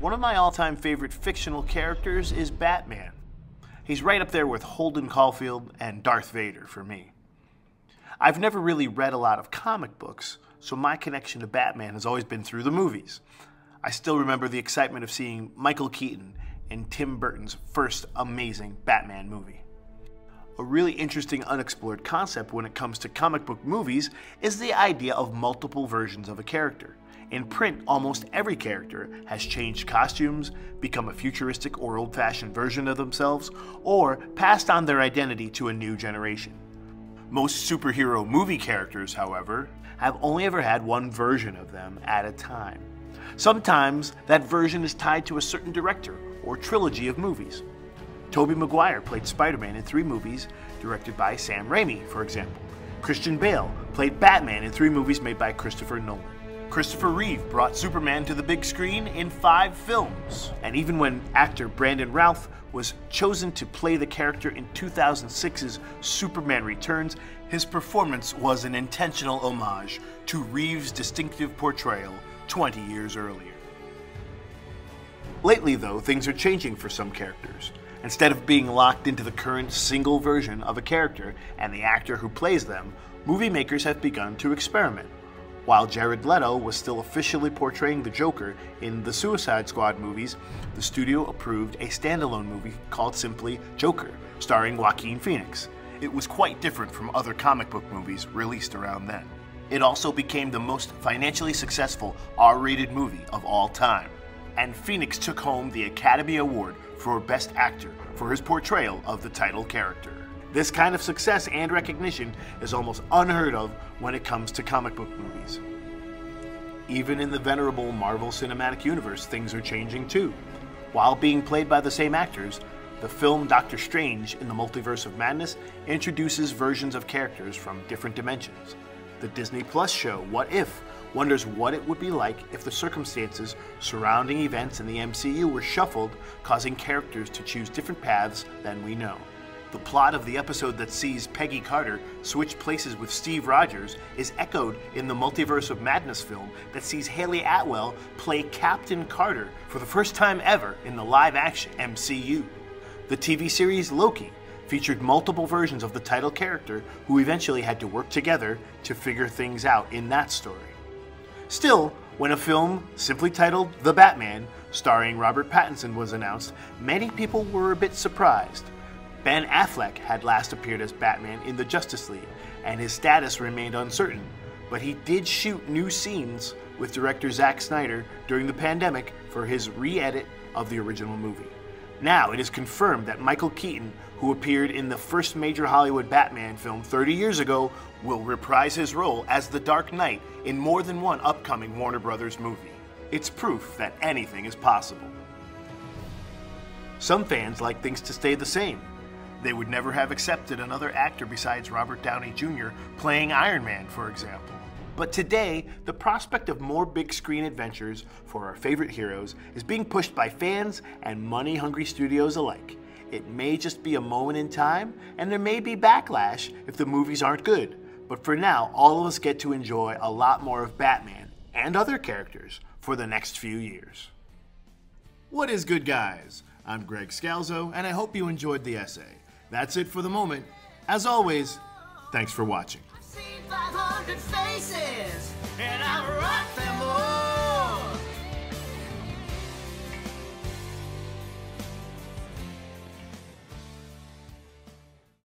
One of my all time favorite fictional characters is Batman. He's right up there with Holden Caulfield and Darth Vader for me. I've never really read a lot of comic books, so my connection to Batman has always been through the movies. I still remember the excitement of seeing Michael Keaton in Tim Burton's first amazing Batman movie. A really interesting unexplored concept when it comes to comic book movies is the idea of multiple versions of a character. In print, almost every character has changed costumes, become a futuristic or old fashioned version of themselves, or passed on their identity to a new generation. Most superhero movie characters, however, have only ever had one version of them at a time. Sometimes that version is tied to a certain director or trilogy of movies. Tobey Maguire played Spider Man in three movies directed by Sam Raimi, for example. Christian Bale played Batman in three movies made by Christopher Nolan. Christopher Reeve brought Superman to the big screen in five films. And even when actor Brandon Routh was chosen to play the character in 2006's Superman Returns, his performance was an intentional homage to Reeve's distinctive portrayal 20 years earlier. Lately, though, things are changing for some characters. Instead of being locked into the current single version of a character and the actor who plays them, movie makers have begun to experiment. While Jared Leto was still officially portraying the Joker in the Suicide Squad movies, the studio approved a standalone movie called simply Joker, starring Joaquin Phoenix. It was quite different from other comic book movies released around then. It also became the most financially successful R rated movie of all time. And Phoenix took home the Academy Award for Best Actor for his portrayal of the title character. This kind of success and recognition is almost unheard of when it comes to comic book movies. Even in the venerable Marvel Cinematic Universe, things are changing too. While being played by the same actors, the film Doctor Strange in the Multiverse of Madness introduces versions of characters from different dimensions. The Disney Plus show What If wonders what it would be like if the circumstances surrounding events in the MCU were shuffled, causing characters to choose different paths than we know. The plot of the episode that sees Peggy Carter switch places with Steve Rogers is echoed in the Multiverse of Madness film that sees Hayley Atwell play Captain Carter for the first time ever in the live action MCU. The TV series Loki featured multiple versions of the title character who eventually had to work together to figure things out in that story. Still, when a film simply titled The Batman, starring Robert Pattinson, was announced, many people were a bit surprised. Ben Affleck had last appeared as Batman in the Justice League, and his status remained uncertain, but he did shoot new scenes with director Zack Snyder during the pandemic for his re edit of the original movie. Now it is confirmed that Michael Keaton, who appeared in the first major Hollywood Batman film 30 years ago, will reprise his role as the Dark Knight in more than one upcoming Warner Brothers movie. It's proof that anything is possible. Some fans like things to stay the same. They would never have accepted another actor besides Robert Downey Jr. playing Iron Man, for example. But today, the prospect of more big screen adventures for our favorite heroes is being pushed by fans and money hungry studios alike. It may just be a moment in time, and there may be backlash if the movies aren't good. But for now, all of us get to enjoy a lot more of Batman and other characters for the next few years. What is good, guys? I'm Greg Scalzo, and I hope you enjoyed the essay. That's it for the moment. As always, thanks for watching crooked faces, and I'm rock